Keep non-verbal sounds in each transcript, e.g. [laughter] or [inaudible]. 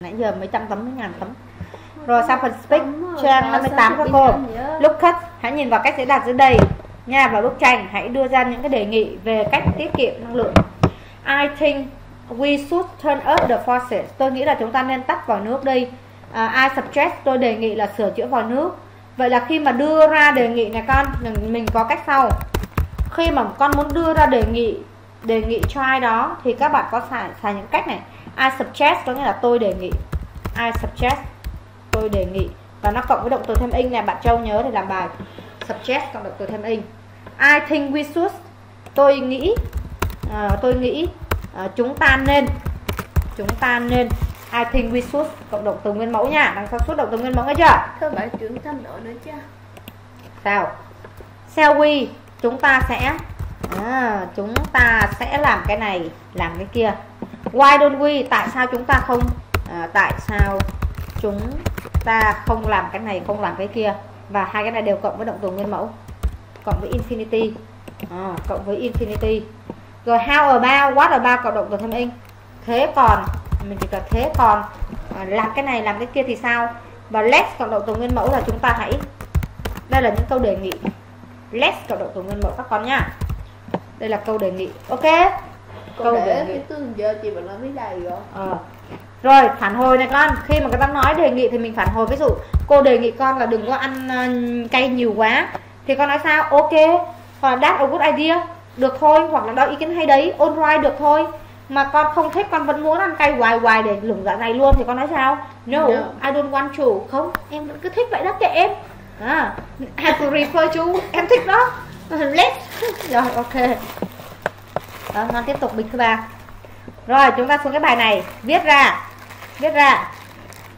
nãy giờ mấy trăm tấm mấy ngàn tấm. Rồi sang phần speak trang 58 các cô. look at hãy nhìn vào cách diễn đạt dưới đây. Nha và bức tranh hãy đưa ra những cái đề nghị về cách tiết kiệm năng lượng. I think we should turn up the faucet. Tôi nghĩ là chúng ta nên tắt vòi nước đi. Uh, I suggest tôi đề nghị là sửa chữa vòi nước. Vậy là khi mà đưa ra đề nghị này con mình, mình có cách sau. Khi mà con muốn đưa ra đề nghị đề nghị cho ai đó thì các bạn có xài xài những cách này. I suggest có nghĩa là tôi đề nghị. I suggest tôi đề nghị. Và nó cộng với động từ thêm in này bạn Châu nhớ để làm bài. Suggest cộng động từ thêm in. I think we should. Tôi nghĩ uh, tôi nghĩ uh, chúng ta nên chúng ta nên. I think we should cộng động từ nguyên mẫu nha. Đằng sau suốt động từ nguyên mẫu nghe chưa? Thưa bạn trưởng thanh độ nữa chứ. Sao? Shall we? Chúng ta sẽ à, chúng ta sẽ làm cái này làm cái kia. Why don't we? Tại sao chúng ta không? À, tại sao chúng ta không làm cái này không làm cái kia? Và hai cái này đều cộng với động từ nguyên mẫu cộng với infinity. À, cộng với infinity. Rồi how about what about cộng động từ thêm in? Thế còn mình chỉ cần thế còn à, làm cái này làm cái kia thì sao? Và let's cộng động từ nguyên mẫu là chúng ta hãy đây là những câu đề nghị. Let's cộng động từ nguyên mẫu các con nhá đây là câu đề nghị. Ok. Câu để cái tương giờ chị vẫn làm cái này rồi. Ờ. rồi phản hồi này con. Khi mà người ta nói đề nghị thì mình phản hồi. Ví dụ cô đề nghị con là đừng có ăn uh, cay nhiều quá. Thì con nói sao? Ok. Hoặc là that's a good idea. Được thôi. Hoặc là đó ý kiến hay đấy. All right được thôi. Mà con không thích con vẫn muốn ăn cay hoài hoài để lủng dạ dày luôn. Thì con nói sao? No, no. I don't want to. Không em vẫn cứ thích vậy đó kệ em. À, have to refer to. Em thích đó let's [laughs] rồi ok. Đó, con tiếp tục bình thứ ba. Rồi chúng ta xuống cái bài này. Viết ra. Viết ra.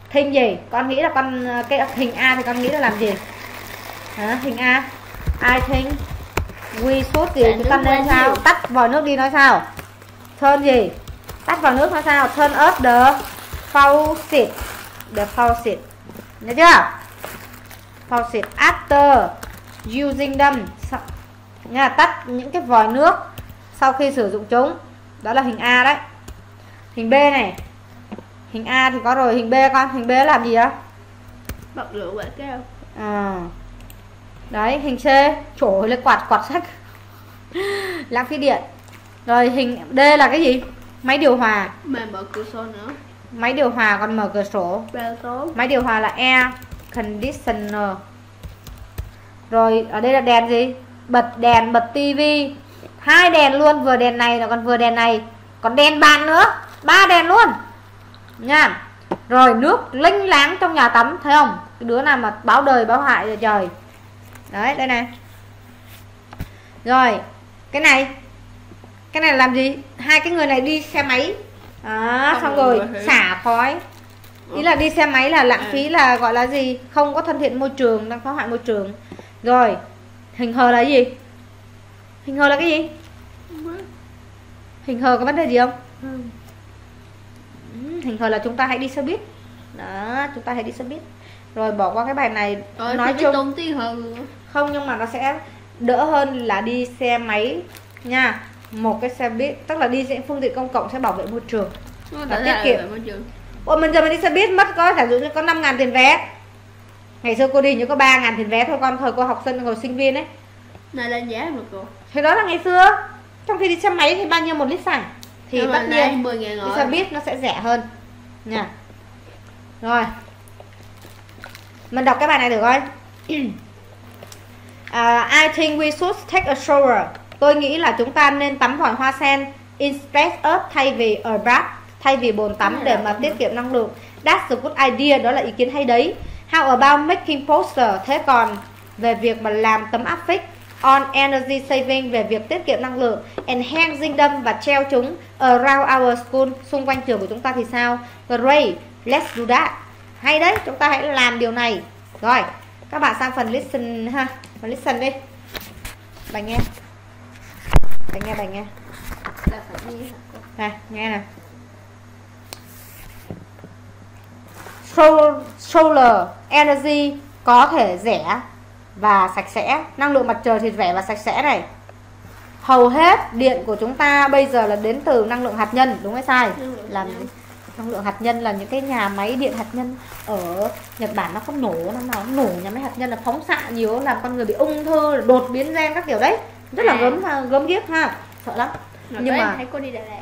Hình gì? Con nghĩ là con cái hình A thì con nghĩ là làm gì? Hả? hình A. I think we should gì chúng ta nên sao? tắt vòi nước đi nói sao? Turn gì? Tắt vào nước nói sao? Turn up the faucet. The faucet. Nhớ chưa? Faucet. After using them nha tắt những cái vòi nước sau khi sử dụng chúng. Đó là hình A đấy. Hình B này. Hình A thì có rồi. Hình B con. Hình B làm gì á? Bật lửa quạt keo à. đấy hình C. Trổ lên quạt quạt sách. [laughs] Lãng phí điện. Rồi hình D là cái gì? Máy điều hòa. Mà mở cửa sổ nữa. Máy điều hòa còn mở cửa sổ. Máy điều hòa là air conditioner. Rồi ở đây là đèn gì bật đèn bật tivi. Hai đèn luôn vừa đèn này là còn vừa đèn này. Còn đèn bàn nữa ba đèn luôn. Nha. Rồi nước linh láng trong nhà tắm thấy không? Cái đứa nào mà báo đời báo hại rồi trời. Đấy đây này. Rồi cái này. Cái này làm gì? Hai cái người này đi xe máy. À, xong rồi xả khói. Ý là đi xe máy là lãng phí là gọi là gì? Không có thân thiện môi trường đang phá hoại môi trường. Rồi hình hờ là gì? Hình hờ là cái gì? Hình hờ có vấn đề gì không? Ừ. hình hờ là chúng ta hãy đi xe buýt. Đó chúng ta hãy đi xe buýt. Rồi bỏ qua cái bài này Rồi, nói chung không nhưng mà nó sẽ đỡ hơn là đi xe máy nha. Một cái xe buýt tức là đi trên phương tiện công cộng sẽ bảo vệ môi trường. Và tiết kiệm. ôi mình giờ mình đi xe buýt mất có giả dụ như có 5 ngàn tiền vé ngày xưa cô đi như có 3 ngàn tiền vé thôi con thời cô học sinh hồi sinh viên ấy. Này lên giá mà cô. Thì đó là ngày xưa. Trong khi đi xe máy thì bao nhiêu một lít xăng? Thì tất nhiên 10 ngàn đi xe buýt nó sẽ rẻ hơn. Nha. Rồi. Mình đọc cái bài này được rồi uh, I think we should take a shower. Tôi nghĩ là chúng ta nên tắm vòi hoa sen instead of thay vì ở bath thay vì bồn tắm để mà tiết kiệm năng lượng. That's a good idea. Đó là ý kiến hay đấy how about making poster? Thế còn về việc mà làm tấm áp phích on energy saving về việc tiết kiệm năng lượng and hanging them và treo chúng around our school xung quanh trường của chúng ta thì sao? Great let's do that. Hay đấy chúng ta hãy làm điều này. Rồi các bạn sang phần listen ha. Phần listen đi. Bài nghe. Bài nghe bài nghe. Này nghe nè solar energy có thể rẻ và sạch sẽ. Năng lượng mặt trời thì rẻ và sạch sẽ này. Hầu hết điện của chúng ta bây giờ là đến từ năng lượng hạt nhân đúng hay sai? Làm gì năng lượng hạt nhân là những cái nhà máy điện hạt nhân ở Nhật Bản nó không nổ năm nào nó nổ. Nhà máy hạt nhân là phóng xạ nhiều làm con người bị ung thư đột biến gen các kiểu đấy. Rất là À. gớm ha, gớm ghiếc ha. Sợ lắm. Rồi Nhưng mà- thấy cô đi Đà Lạt.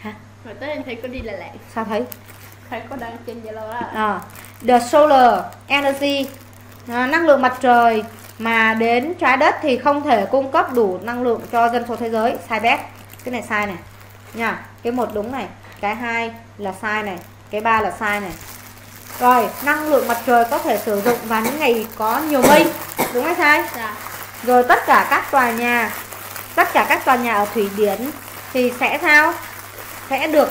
Hả? Rồi tới em thấy cô đi Đà Lạt. Sao thấy Thấy cô đăng trên Zalo đó à, the solar energy à, năng lượng mặt trời mà đến trái đất thì không thể cung cấp đủ năng lượng cho dân số thế giới. Sai bét. Cái này sai này. Nha cái một đúng này cái hai là sai này cái ba là sai này. Rồi năng lượng mặt trời có thể sử dụng vào những ngày có nhiều mây. Đúng hay sai? Dạ. Rồi tất cả các tòa nhà tất cả các tòa nhà ở thủy điển thì sẽ sao? Sẽ được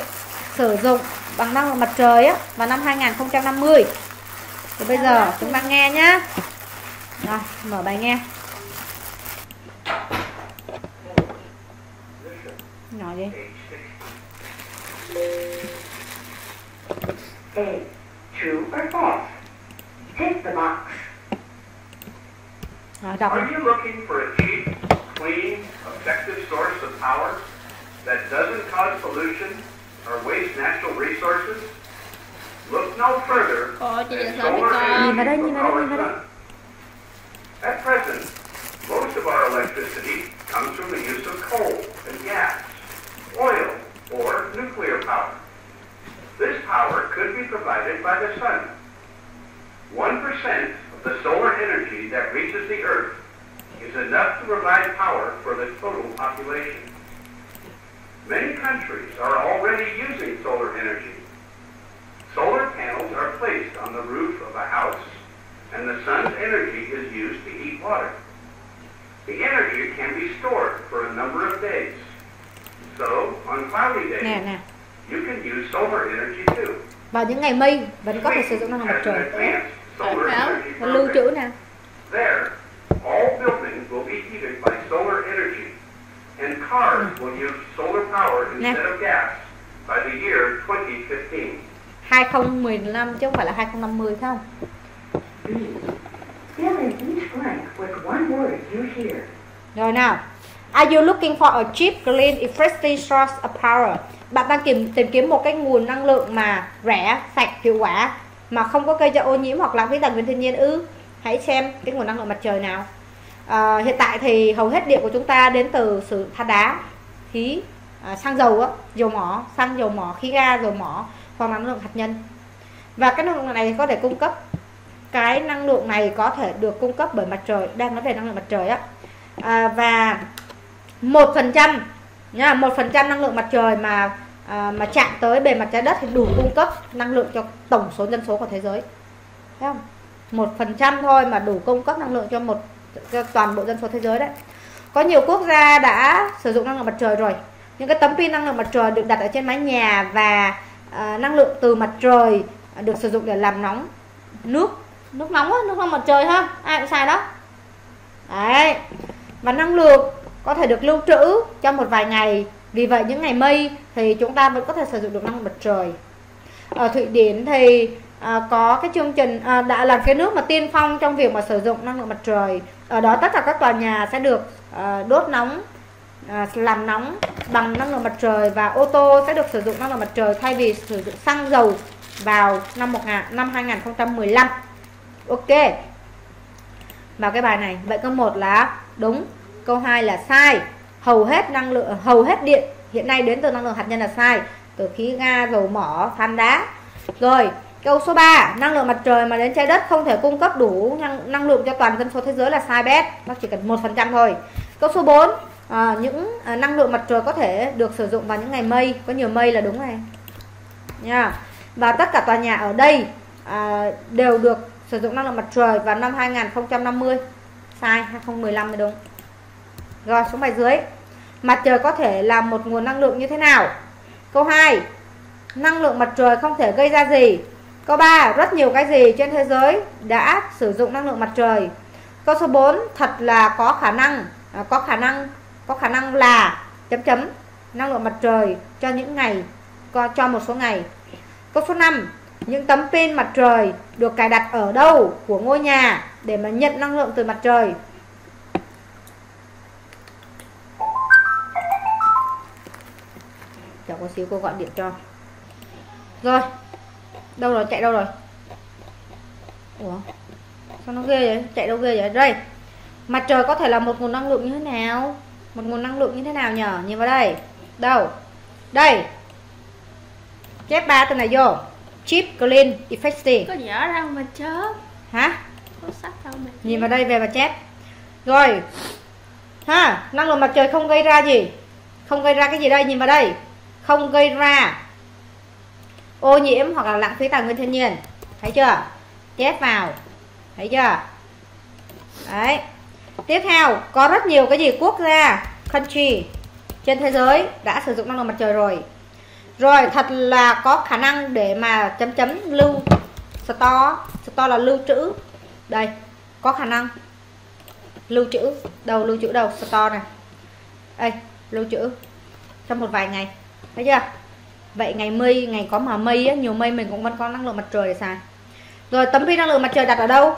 sử dụng bằng năng lượng mặt trời á vào năm 2050 thì bây giờ chúng ta nghe nhá rồi mở bài nghe nói đi A. True or false? Tick the box. rồi đọc Are you looking for a cheap, clean, effective source of power that doesn't cause pollution or waste natural resources? Look no further Cô than solar con Nhìn vào đây, energy nhìn from our nhìn vào đây. sun. At present, most of our electricity comes from the use of coal and gas, oil, or nuclear power. This power could be provided by the sun. 1% of the solar energy that reaches the Earth is enough to provide power for the total population. Many countries are already using solar energy. Solar panels are placed on the roof of a house, and the sun's energy is used to heat water. The energy can be stored for a number of days. So, on cloudy days, nè you can use solar energy too. vào những ngày mây vẫn có thể sử dụng năng lượng mặt trời advanced solar Phải energy và lưu trữ program. nè There, all buildings will be heated by solar energy, and cars will use solar power instead of gas by the year 2015. 2015 chứ không phải là 2050 phải không B. Fill in each blank with one word you hear. Rồi nào. Are you looking for a cheap, clean, efficient source of power? Bạn đang tìm tìm kiếm một cái nguồn năng lượng mà rẻ, sạch, hiệu quả mà không có gây cho ô nhiễm hoặc lãng phí tài nguyên thiên nhiên ư? Hãy xem cái nguồn năng lượng mặt trời nào. À, hiện tại thì hầu hết điện của chúng ta đến từ sự than đá, khí, à, xăng dầu á, dầu mỏ, xăng dầu mỏ, khí ga, dầu mỏ hoặc là năng lượng hạt nhân. Và cái năng lượng này có thể cung cấp cái năng lượng này có thể được cung cấp bởi mặt trời đang nói về năng lượng mặt trời á. À, và một phần trăm nha một phần trăm năng lượng mặt trời mà à, mà chạm tới bề mặt trái đất thì đủ cung cấp năng lượng cho tổng số dân số của thế giới. Thấy không? Một phần trăm thôi mà đủ cung cấp năng lượng cho một toàn bộ dân số thế giới đấy. Có nhiều quốc gia đã sử dụng năng lượng mặt trời rồi. Những cái tấm pin năng lượng mặt trời được đặt ở trên mái nhà và à, năng lượng từ mặt trời được sử dụng để làm nóng nước. Nước nóng á, nước nóng mặt trời ha ai cũng xài đó. Đấy và năng lượng có thể được lưu trữ trong một vài ngày. Vì vậy những ngày mây thì chúng ta vẫn có thể sử dụng được năng lượng mặt trời. Ở thụy điển thì à, có cái chương trình à, đã là cái nước mà tiên phong trong việc mà sử dụng năng lượng mặt trời ở đó tất cả các tòa nhà sẽ được ờ, đốt nóng ờ, làm nóng bằng năng lượng mặt trời và ô tô sẽ được sử dụng năng lượng mặt trời thay vì sử dụng xăng dầu vào năm 1000 năm 2015 ok. Vào cái bài này, vậy câu 1 là đúng, câu 2 là sai. Hầu hết năng lượng, hầu hết điện hiện nay đến từ năng lượng hạt nhân là sai, từ khí ga, dầu mỏ, than đá. Rồi câu số 3 năng lượng mặt trời mà đến trái đất không thể cung cấp đủ năng, năng lượng cho toàn dân số thế giới là sai bét nó chỉ cần một phần trăm thôi. Câu số 4 à, những à, năng lượng mặt trời có thể được sử dụng vào những ngày mây. Có nhiều mây là đúng này. Nha. Và tất cả tòa nhà ở đây à, đều được sử dụng năng lượng mặt trời vào năm 2050 sai 2015 mới đúng. Rồi xuống bài dưới. Mặt trời có thể là một nguồn năng lượng như thế nào? Câu 2 năng lượng mặt trời không thể gây ra gì? Câu 3 rất nhiều cái gì trên thế giới đã sử dụng năng lượng mặt trời. Câu số 4 thật là có khả năng à, có khả năng có khả năng là chấm chấm năng lượng mặt trời cho những ngày cho, cho một số ngày. Câu số 5 những tấm pin mặt trời được cài đặt ở đâu của ngôi nhà để mà nhận năng lượng từ mặt trời? Chờ có xíu cô gọi điện cho. Rồi đâu rồi chạy đâu rồi? Ủa? Sao nó ghê vậy? Chạy đâu ghê vậy? Đây! Mặt trời có thể là một nguồn năng lượng như thế nào? Một nguồn năng lượng như thế nào nhở? Nhìn vào đây. Đâu? Đây! Chép ba từ này vô. Chip clean effective. Có dở đâu mà chớp? Hả? Có sách đâu mà nhìn vào đây về và chép. Rồi! Ha! Năng lượng mặt trời không gây ra gì? Không gây ra cái gì đây? Nhìn vào đây. Không gây ra ô nhiễm hoặc là lãng phí tài nguyên thiên nhiên. Thấy chưa? Chép vào. Thấy chưa? Đấy. Tiếp theo có rất nhiều cái gì quốc gia country trên thế giới đã sử dụng năng lượng mặt trời rồi. Rồi thật là có khả năng để mà chấm chấm lưu store. Store là lưu trữ. Đây có khả năng. Lưu trữ. Đầu lưu trữ đầu, store này. Đây lưu trữ trong một vài ngày. Thấy chưa? Vậy ngày mây ngày có mà mây á, nhiều mây mình cũng vẫn có năng lượng mặt trời để xài. Rồi tấm pin năng lượng mặt trời đặt ở đâu?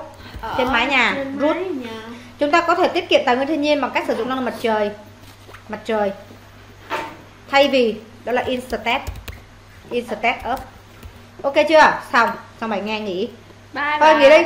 Trên mái nhà. trên rút. mái nhà. Chúng ta có thể tiết kiệm tài nguyên thiên nhiên bằng cách sử dụng năng lượng mặt trời. Mặt trời. Thay vì đó là instead instead of ok chưa? Xong. Xong bài nghe nghỉ. Bye thôi nghỉ đi